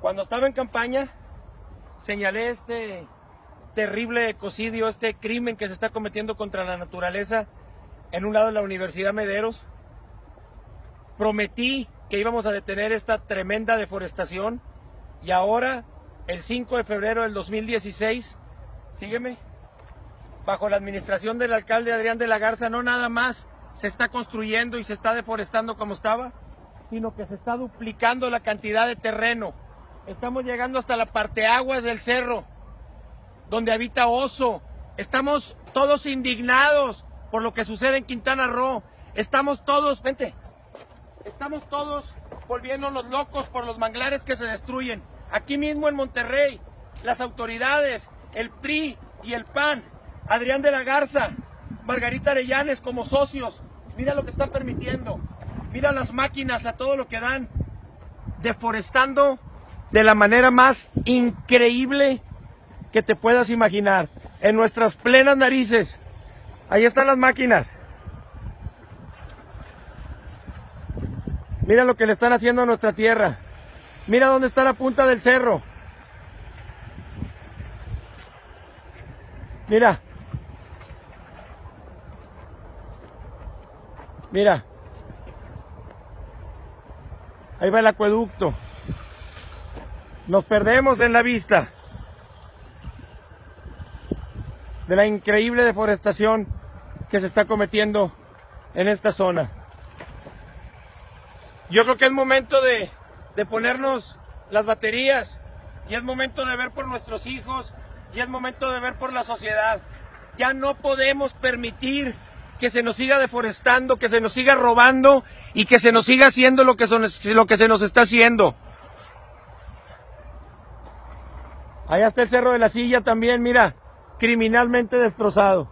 Cuando estaba en campaña, señalé este terrible ecocidio, este crimen que se está cometiendo contra la naturaleza en un lado de la Universidad Mederos. Prometí que íbamos a detener esta tremenda deforestación y ahora, el 5 de febrero del 2016, sígueme, bajo la administración del alcalde Adrián de la Garza, no nada más se está construyendo y se está deforestando como estaba, sino que se está duplicando la cantidad de terreno. Estamos llegando hasta la parte aguas del cerro, donde habita oso. Estamos todos indignados por lo que sucede en Quintana Roo. Estamos todos, vente, estamos todos volviéndonos locos por los manglares que se destruyen. Aquí mismo en Monterrey, las autoridades, el PRI y el PAN, Adrián de la Garza, Margarita Arellanes como socios, mira lo que están permitiendo. Mira las máquinas a todo lo que dan, deforestando de la manera más increíble que te puedas imaginar. En nuestras plenas narices. Ahí están las máquinas. Mira lo que le están haciendo a nuestra tierra. Mira dónde está la punta del cerro. Mira. Mira. Ahí va el acueducto. Nos perdemos en la vista de la increíble deforestación que se está cometiendo en esta zona. Yo creo que es momento de, de ponernos las baterías y es momento de ver por nuestros hijos y es momento de ver por la sociedad. Ya no podemos permitir que se nos siga deforestando, que se nos siga robando y que se nos siga haciendo lo que, son, lo que se nos está haciendo. Allá está el Cerro de la Silla también, mira, criminalmente destrozado.